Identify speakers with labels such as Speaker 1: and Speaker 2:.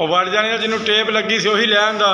Speaker 1: ਉਹ ਵੜ ਜਾਣੀ ਜਿਹਨੂੰ ਟੇਪ ਲੱਗੀ ਸੀ ਉਹੀ ਲੈ ਆਂਦਾ।